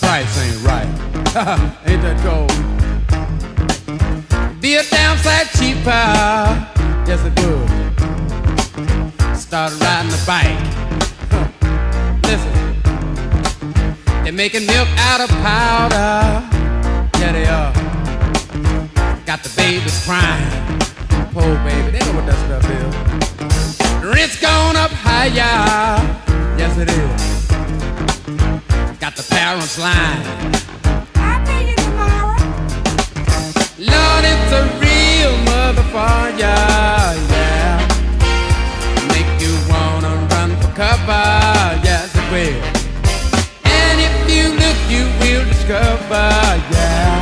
price ain't right. ain't that cold? Be a damn sight cheaper, yes it would. Start riding the bike. Listen, they're making milk out of powder. Yeah, they are. Got the babies crying. Poor baby, they know what that stuff is. Rent's gone up higher. Yes, it is. Got the parents lying. I'll pay you tomorrow. Lord, it's a real motherfucker. Yeah. Make you wanna run for cover. Yes, it will. And if you look, you will discover. Yeah.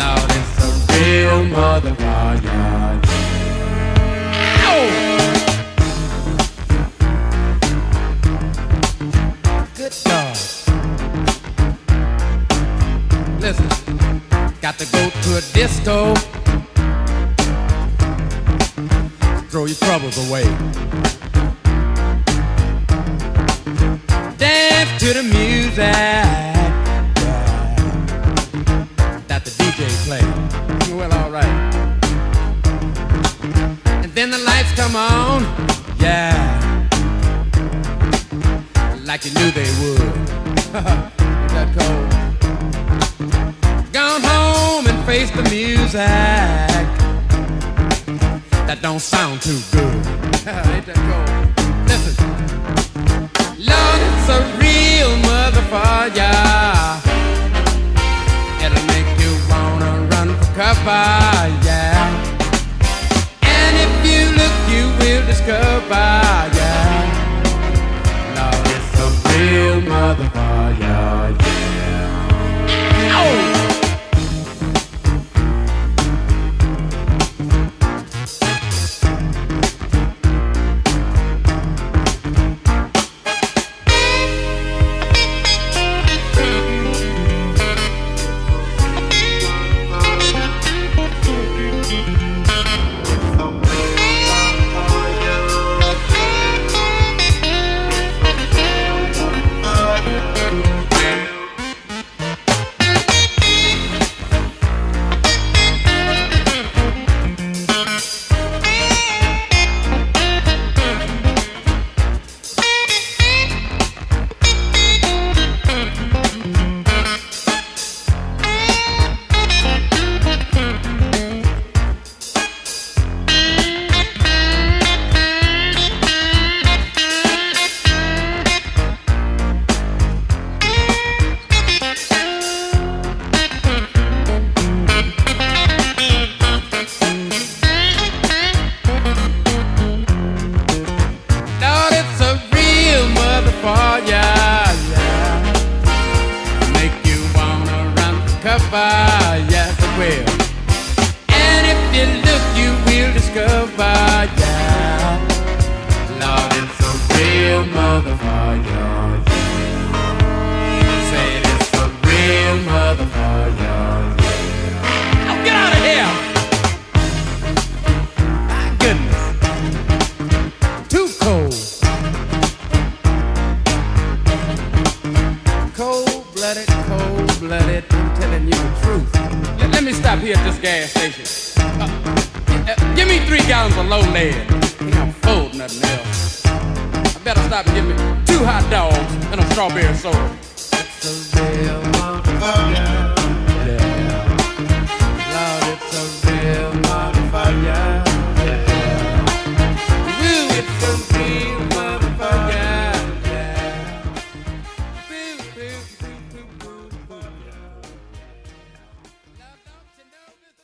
Lord, it's a real motherfucker. Got to go to a disco. Throw your troubles away. Dance to the music that the DJ plays. Well, alright. And then the lights come on. Yeah like you knew they would. That cold? Face the music that don't sound too good. Listen, Lord, it's a real motherfucker. It'll make you wanna run for cover, yeah. And if you look, you will discover, yeah. Lord, it's a real motherfucker, for cover, yes it will. And if you look, you will discover, yeah. Lord, it's a real motherfucker, yeah. Say it's a real motherfucker, get out of here! My goodness. Too cold. Cold blooded, cold blooded. I'm telling you the truth. Let, let me stop here at this gas station. Uh, uh, give me three gallons of low lead. I'm full, nothing else. I better stop and get me two hot dogs and a strawberry soda.